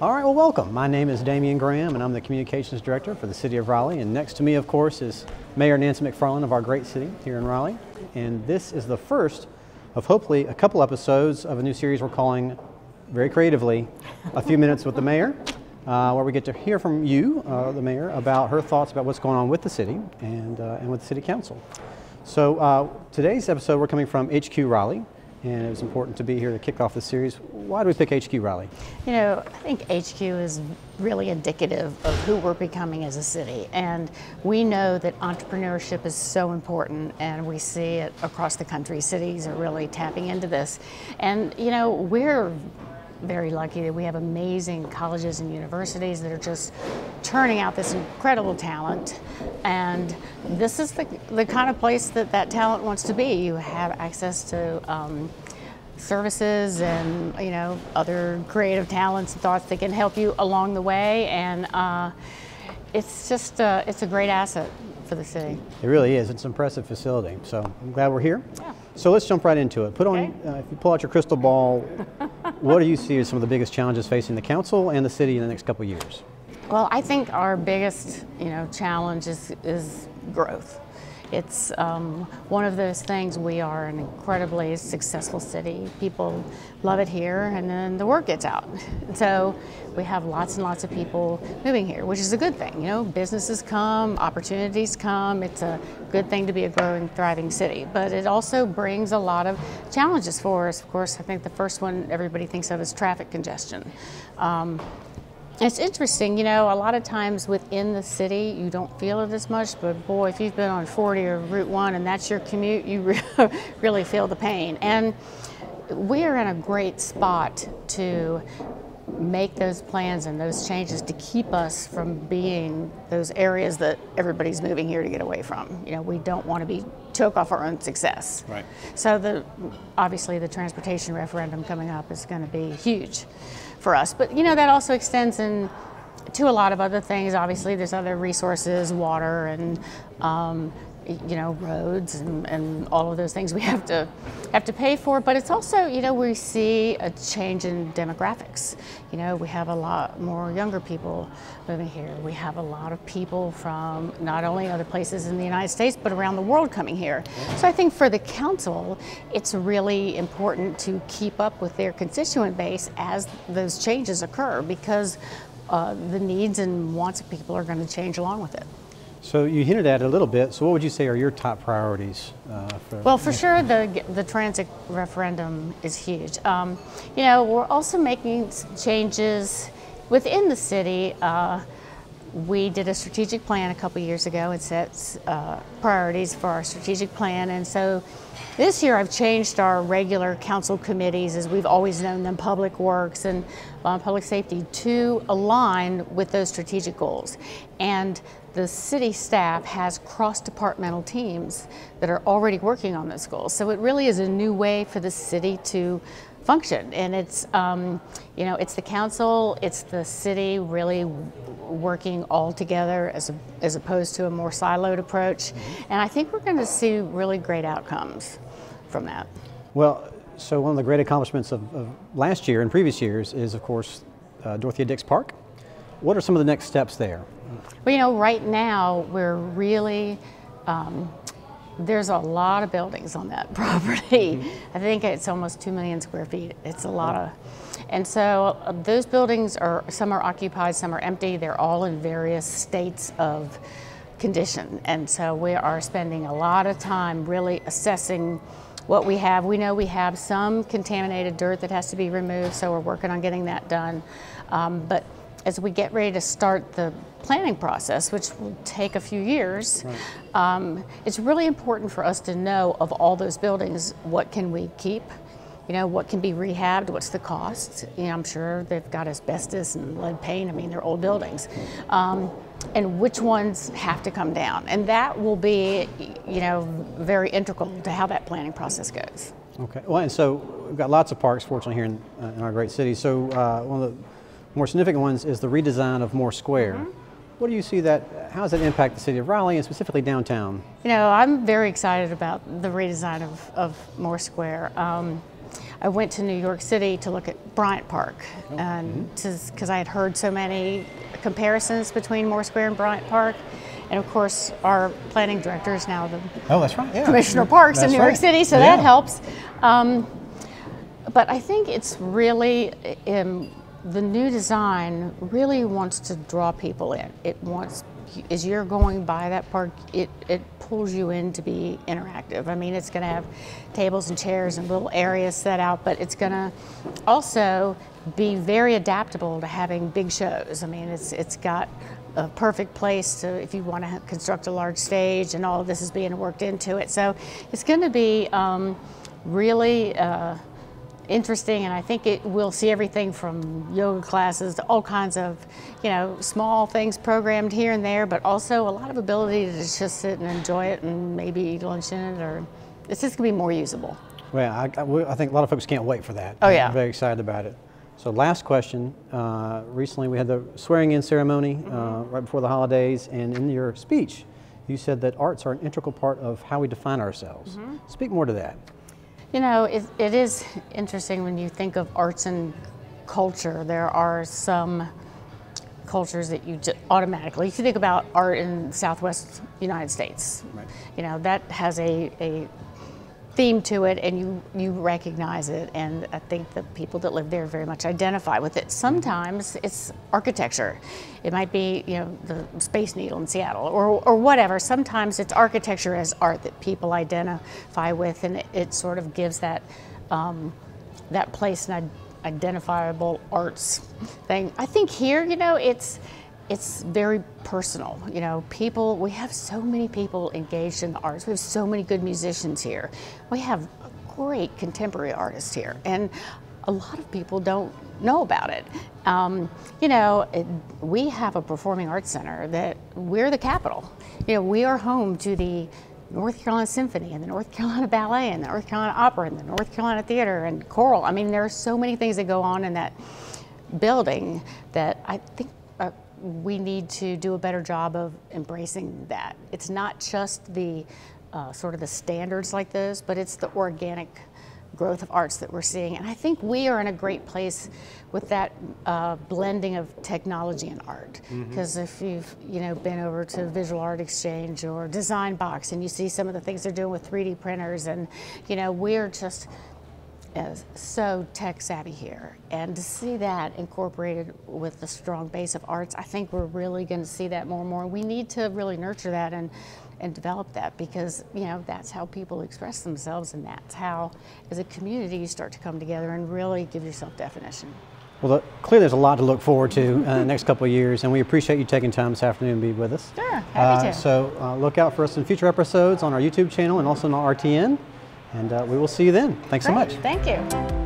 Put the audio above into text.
All right, well, welcome. My name is Damian Graham, and I'm the Communications Director for the City of Raleigh. And next to me, of course, is Mayor Nancy McFarlane of our great city here in Raleigh. And this is the first of hopefully a couple episodes of a new series we're calling, very creatively, A Few Minutes with the Mayor, uh, where we get to hear from you, uh, the Mayor, about her thoughts about what's going on with the city and, uh, and with the City Council. So uh, today's episode, we're coming from HQ Raleigh and it was important to be here to kick off the series. Why do we pick HQ Raleigh? You know, I think HQ is really indicative of who we're becoming as a city. And we know that entrepreneurship is so important, and we see it across the country. Cities are really tapping into this. And, you know, we're very lucky that we have amazing colleges and universities that are just turning out this incredible talent. And this is the, the kind of place that that talent wants to be. You have access to um, services and you know other creative talents and thoughts that can help you along the way. And uh, it's just uh, it's a great asset for the city. It really is. It's an impressive facility. So I'm glad we're here. Yeah. So let's jump right into it. Put on, okay. uh, if you pull out your crystal ball, what do you see as some of the biggest challenges facing the council and the city in the next couple of years? Well, I think our biggest, you know, challenge is, is growth. It's um, one of those things. We are an incredibly successful city. People love it here, and then the word gets out. So we have lots and lots of people moving here, which is a good thing. You know, businesses come, opportunities come. It's a good thing to be a growing, thriving city. But it also brings a lot of challenges for us. Of course, I think the first one everybody thinks of is traffic congestion. Um, it's interesting, you know, a lot of times within the city you don't feel it as much, but boy, if you've been on 40 or Route 1 and that's your commute, you really feel the pain. And we are in a great spot to make those plans and those changes to keep us from being those areas that everybody's moving here to get away from. You know, we don't want to be choke off our own success. Right. So the obviously the transportation referendum coming up is going to be huge for us. But you know that also extends in to a lot of other things. Obviously, there's other resources, water and um, you know roads and, and all of those things we have to have to pay for. But it's also you know we see a change in demographics. You know we have a lot more younger people moving here. We have a lot of people from not only other places in the United States but around the world coming here. So I think for the council, it's really important to keep up with their constituent base as those changes occur because uh, the needs and wants of people are going to change along with it. So you hinted at it a little bit. So what would you say are your top priorities? Uh, for well, for sure, the the transit referendum is huge. Um, you know, we're also making changes within the city. Uh, we did a strategic plan a couple years ago. It sets uh, priorities for our strategic plan, and so this year I've changed our regular council committees, as we've always known them, Public Works and uh, Public Safety, to align with those strategic goals. And the city staff has cross-departmental teams that are already working on those goals. So it really is a new way for the city to function. And it's, um, you know, it's the council, it's the city really working all together as, a, as opposed to a more siloed approach. Mm-hmm. And I think we're going to see really great outcomes from that. Well, so one of the great accomplishments of, of last year and previous years is, of course, uh, Dorothea Dix Park. What are some of the next steps there? Well, you know, right now we're really, um, there's a lot of buildings on that property. Mm -hmm. I think it's almost 2 million square feet. It's a lot of, and so uh, those buildings are, some are occupied, some are empty. They're all in various states of condition. And so we are spending a lot of time really assessing what we have. We know we have some contaminated dirt that has to be removed, so we're working on getting that done. Um, but as we get ready to start the planning process, which will take a few years, right. um, it's really important for us to know of all those buildings, what can we keep? You know, what can be rehabbed? What's the cost? You know, I'm sure they've got asbestos and lead paint. I mean, they're old buildings. Um, and which ones have to come down. And that will be, you know, very integral to how that planning process goes. Okay. Well, and so we've got lots of parks, fortunately, here in, uh, in our great city. So uh, one of the more significant ones is the redesign of Moore Square. Mm -hmm. What do you see that, how does that impact the city of Raleigh and specifically downtown? You know, I'm very excited about the redesign of, of Moore Square. Um, I went to New York City to look at Bryant Park, and because I had heard so many comparisons between Moore Square and Bryant Park, and of course our planning director is now the Oh, that's right. Yeah. Commissioner of Parks in That's New York. City, so Yeah. that helps. Um, but I think it's really um, the new design really wants to draw people in. It wants as you're going by that park, it, it pulls you in to be interactive. I mean, it's going to have tables and chairs and little areas set out, but it's going to also be very adaptable to having big shows. I mean, it's it's got a perfect place to if you want to construct a large stage, and all of this is being worked into it. So it's going to be um, really. Uh, interesting and I think it will see everything from yoga classes to all kinds of you know small things programmed here and there but also a lot of ability to just sit and enjoy it and maybe eat lunch in it or it's just going to be more usable. Well, I, I- I think a lot of folks can't wait for that. Oh, yeah. I'm very excited about it. So, last question. Uh, recently, we had the swearing in ceremony uh, Mm-hmm. right before the holidays, and in your speech, you said that arts are an integral part of how we define ourselves. Mm-hmm. Speak more to that. You know, it, it is interesting when you think of arts and culture. There are some cultures that you just automatically, if you think about art in Southwest United States, Right. you know, that has a, a theme to it and you, you recognize it. And I think the people that live there very much identify with it. Sometimes it's architecture. It might be, you know, the Space Needle in Seattle or, or whatever. Sometimes it's architecture as art that people identify with and it, it sort of gives that, um, that place an identifiable arts thing. I think here, you know, it's, it's very personal. You know, people, we have so many people engaged in the arts. We have so many good musicians here. We have great contemporary artists here. And a lot of people don't know about it. Um, you know, it, we have a performing arts center that we're the capital. You know, we are home to the North Carolina Symphony and the North Carolina Ballet and the North Carolina Opera and the North Carolina Theater and choral. I mean, there are so many things that go on in that building that I think we need to do a better job of embracing that. It's not just the uh, sort of the standards like those, but it's the organic growth of arts that we're seeing. And I think we are in a great place with that uh, blending of technology and art. Because if you've you know been over to Visual Art Exchange or Design Box and you see some of the things they're doing with 3D printers, and you know we're just is so tech savvy here. And to see that incorporated with the strong base of arts, I think we're really going to see that more and more. We need to really nurture that and, and develop that because, you know, that's how people express themselves and that's how, as a community, you start to come together and really give yourself definition. Well, the, clearly, there's a lot to look forward to uh, the next couple of years, and we appreciate you taking time this afternoon to be with us. Sure, happy Uh, to. So, uh, look out for us in future episodes on our YouTube channel and also on our RTN, and uh, we will see you then. Thanks so much. Thank you.